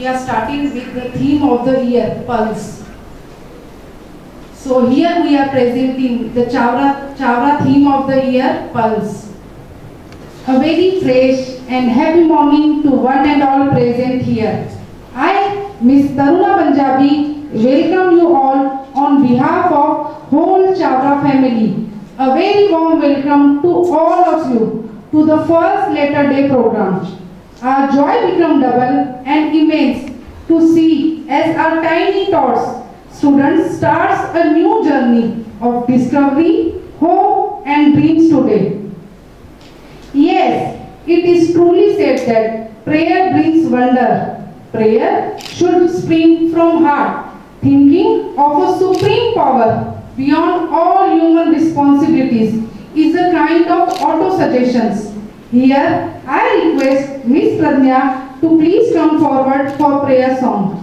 we are starting with the theme of the year, Pulse. So here we are presenting the Chavara, Chavara theme of the year, Pulse. A very fresh and happy morning to one and all present here. I, Miss Taruna Punjabi, welcome you all on behalf of whole Chavara family. A very warm welcome to all of you to the first letter day program. Our joy become double and immense to see as our tiny thoughts students starts a new journey of discovery, hope and dreams today. Yes, it is truly said that prayer brings wonder. Prayer should spring from heart, thinking of a supreme power beyond all human responsibilities is a kind of auto-suggestions. Here, I request Miss Pradnya to please come forward for prayer song.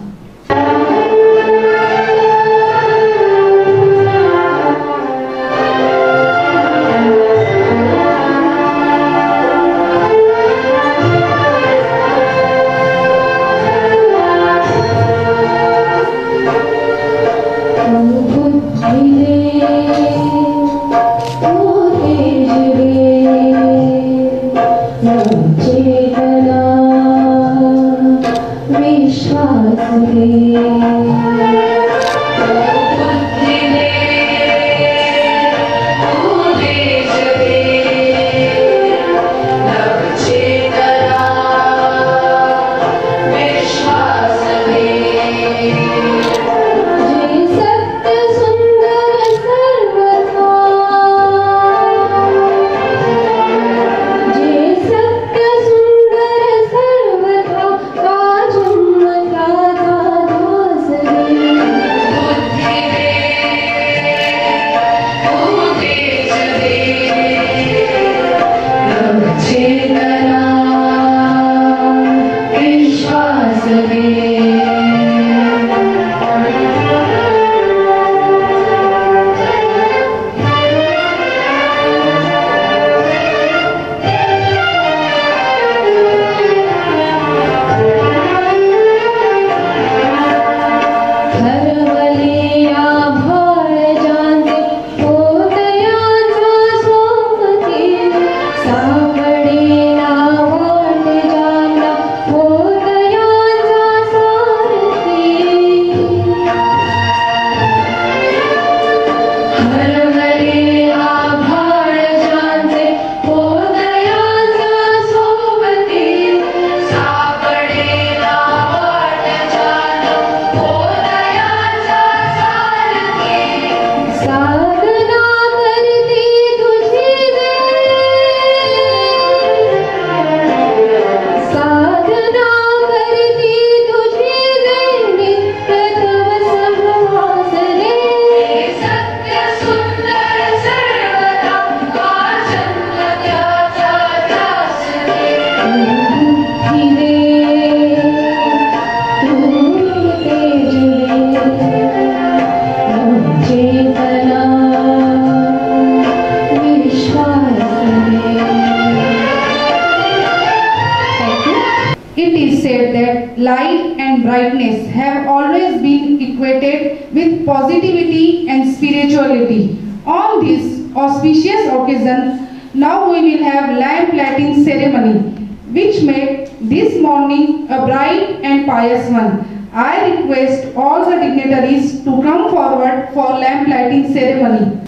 Ceremony, which made this morning a bright and pious one. I request all the dignitaries to come forward for lamp lighting ceremony.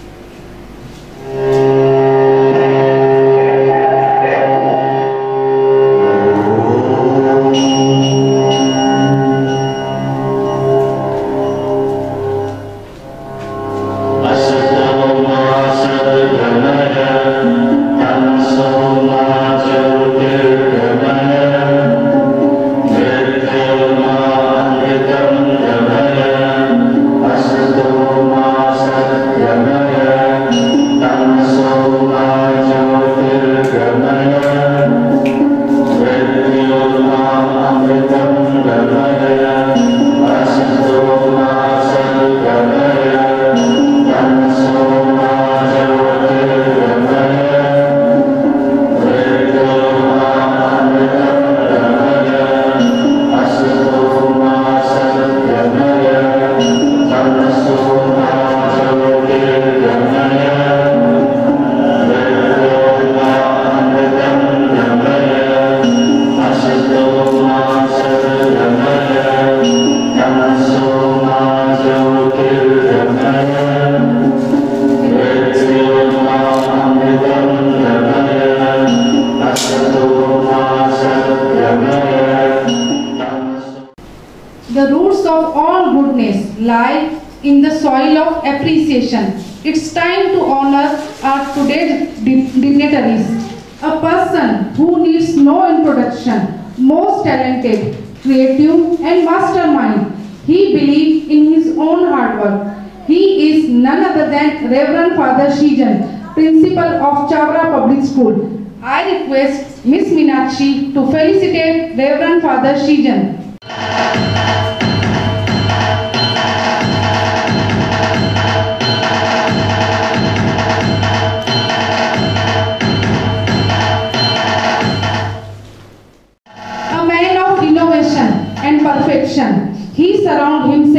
Creative and mastermind. He believed in his own hard work. He is none other than Reverend Father Shijan, Principal of Chavara Public School. I request Miss Minakshi to felicitate Reverend Father Shijan.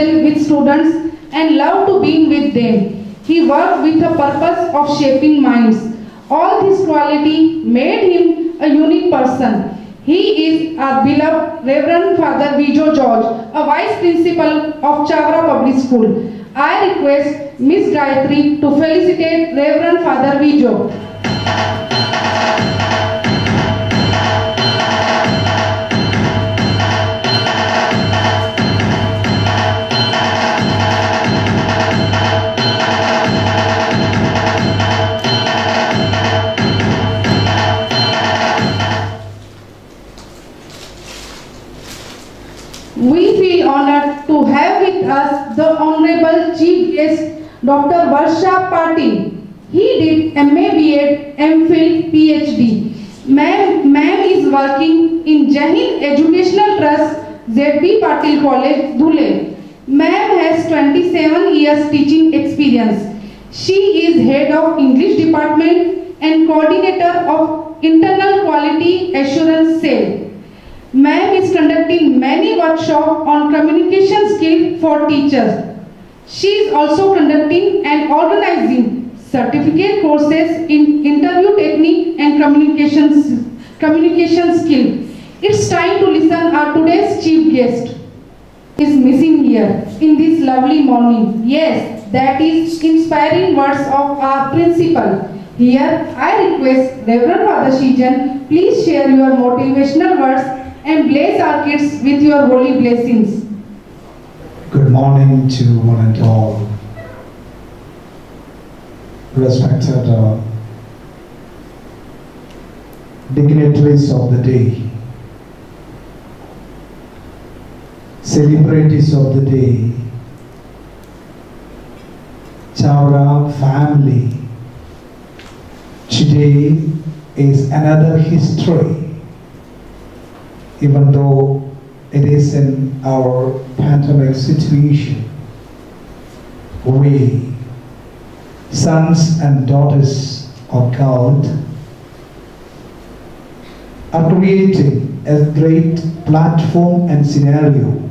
Himself with students and loved to be with them. He worked with the purpose of shaping minds. All this quality made him a unique person. He is our beloved Reverend Father Vijo George, a Vice Principal of Chavara Public School. I request Miss Gayatri to felicitate Reverend Father Vijo. We feel honored to have with us the Honorable Chief Guest, Dr. Varsha Patil. He did MA, MPhil, PhD. Ma'am ma is working in Jai Hind Educational Trust, ZB Patil College, Dhule. Ma'am has 27 years teaching experience. She is head of English department and coordinator of Internal Quality Assurance Cell. Ma'am is conducting many workshops on communication skill for teachers. She is also conducting and organizing certificate courses in interview technique and communication, communication skill. It's time to listen our today's chief guest is missing here in this lovely morning. Yes, that is inspiring words of our principal. Here, I request Reverend Father Shijan, please share your motivational words and bless our kids with your holy blessings. Good morning to one and all. Respected uh, dignitaries of the day, celebrities of the day, Chavara family. Today is another history even though it is in our pandemic situation, we, sons and daughters of God, are creating a great platform and scenario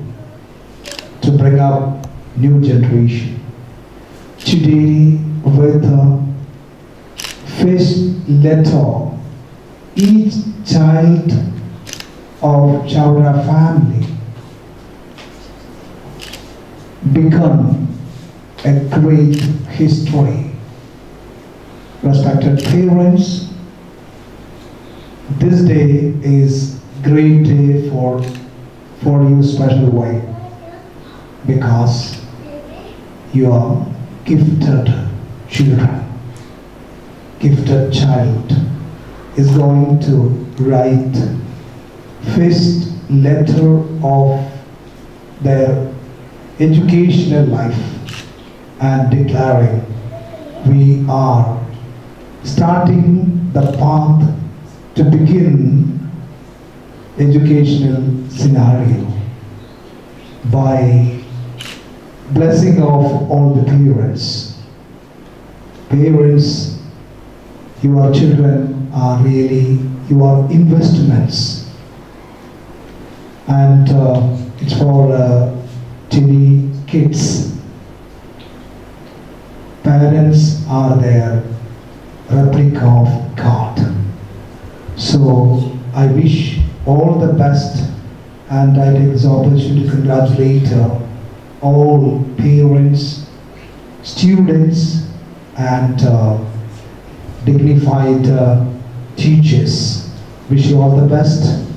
to bring up new generation. Today, with the first letter, each child of Chavara family become a great history. Respected parents, this day is great day for, for you special way because you are gifted children. Gifted child is going to write first letter of their educational life and declaring we are starting the path to begin educational scenario by blessing of all the parents. Parents, your children are really your investments and uh, it's for uh, TV kids. Parents are their replica of God. So I wish all the best and I take this opportunity to congratulate uh, all parents, students and uh, dignified uh, teachers. Wish you all the best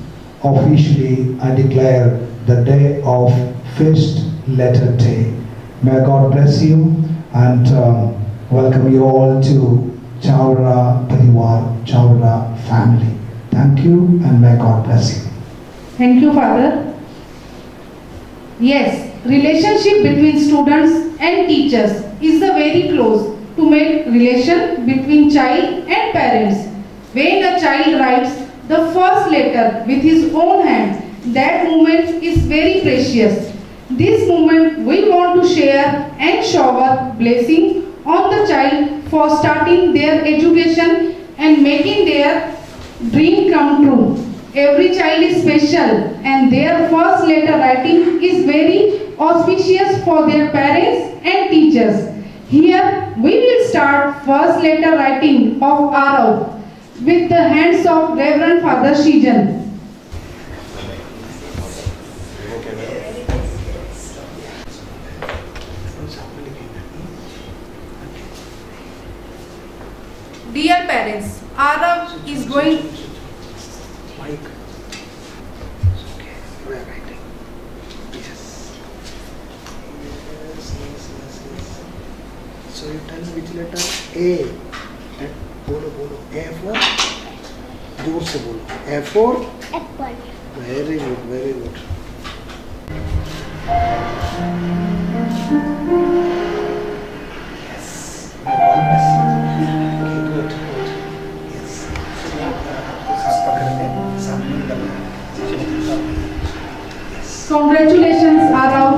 officially I declare the day of first letter day. May God bless you and um, welcome you all to Chavara Parivar, Chavara family. Thank you and may God bless you. Thank you, Father. Yes, relationship between students and teachers is the very close to make relation between child and parents. When a child writes the first letter with his own hand, that moment is very precious. This moment we want to share and shower blessing on the child for starting their education and making their dream come true. Every child is special and their first letter writing is very auspicious for their parents and teachers. Here we will start first letter writing of Arav with the hands of Reverend Father Shijan. Dear parents, Arav is going Mike. Okay, we are writing. Yes. Yes, yes, yes, yes. So you tell me which letter? A. बोलो बोलो। A four ज़ोर से बोलो। A four very good very good Congratulations, Arav.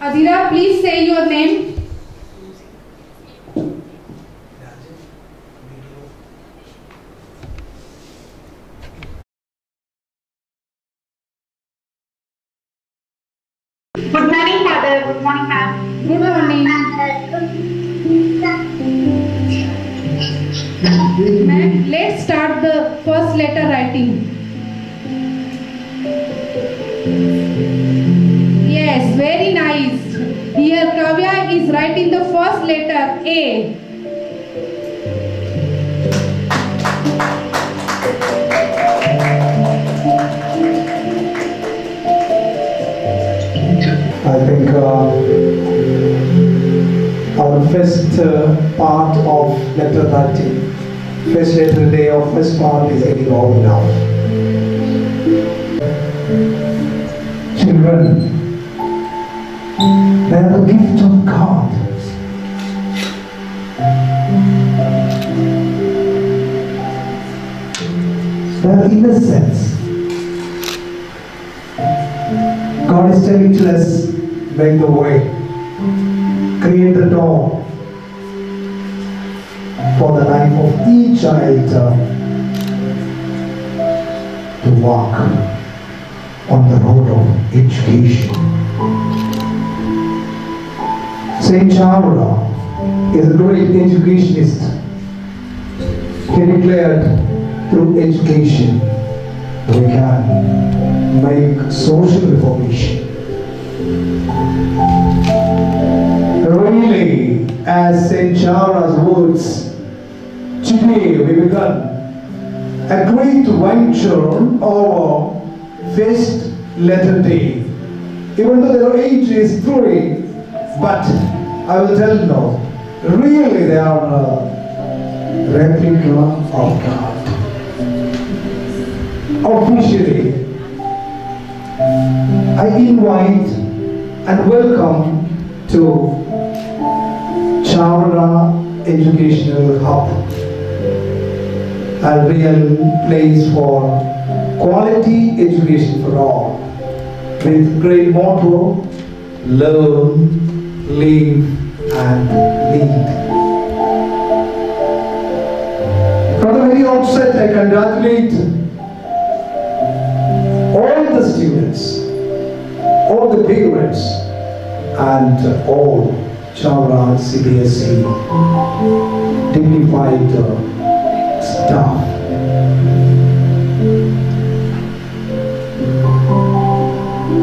Adira, please say your name. Is writing the first letter A. I think uh, our first uh, part of letter writing, first letter day of first part is getting over now. Children, Are innocence. God is telling to us, make the way, create the door for the life of each child uh, to walk on the road of education. Saint Chavara is a great educationist. He declared through education we can make social reformation. Really as St. Chavara's words, today we begun a great venture over first letter day. Even though their age is three, but I will tell you now, really they are a replica of God. Officially, I invite and welcome to Chavara Educational Hub, a real place for quality education for all, with great motto, learn, live and lead. From the very outset, I congratulate the students, all the parents, and all Chavara CBSE dignified uh, staff.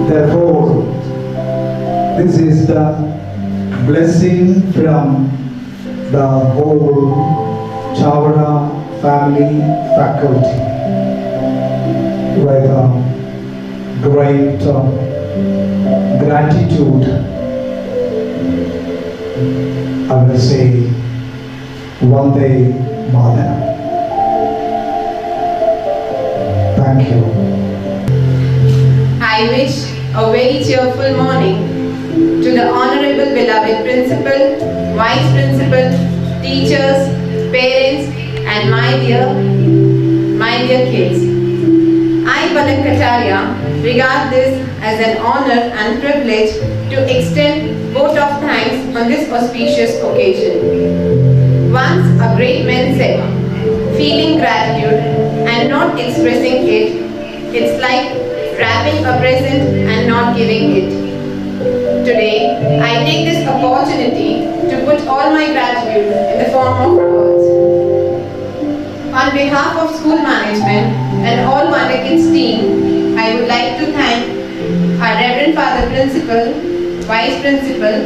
Therefore, this is the blessing from the whole Chavara family faculty uh, great uh, gratitude. I will say one day, Mother. Thank you. I wish a very cheerful morning to the honorable beloved principal, vice principal, teachers, parents, and my dear, my dear kids. I, Palak Kataria, regard this as an honor and privilege to extend vote of thanks on this auspicious occasion. Once a great man said, feeling gratitude and not expressing it, it's like wrapping a present and not giving it. Today, I take this opportunity to put all my gratitude in the form of words. On behalf of school management and all Kids team, I would like to thank our Reverend Father Principal, Vice Principal.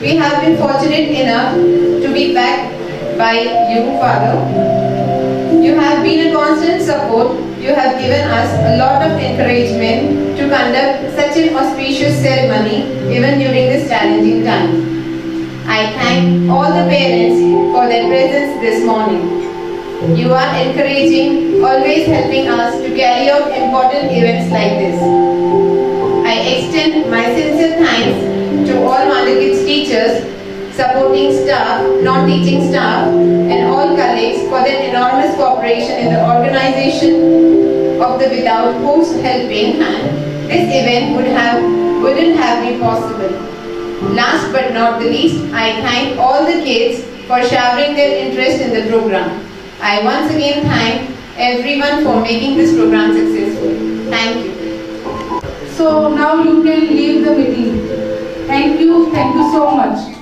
We have been fortunate enough to be backed by you, Father. You have been a constant support. You have given us a lot of encouragement to conduct such an auspicious ceremony even during this challenging time. I thank all the parents for their presence this morning. You are encouraging, always helping us to carry out important events like this. I extend my sincere thanks to all Mandakit's teachers, supporting staff, non-teaching staff, and all colleagues for their enormous cooperation in the organization of the Without Whose Helping Hand. This event would have, wouldn't have been possible. Last but not the least, I thank all the kids for showering their interest in the program. I once again thank everyone for making this program successful. Thank you. So now you can leave the meeting. Thank you, thank you so much.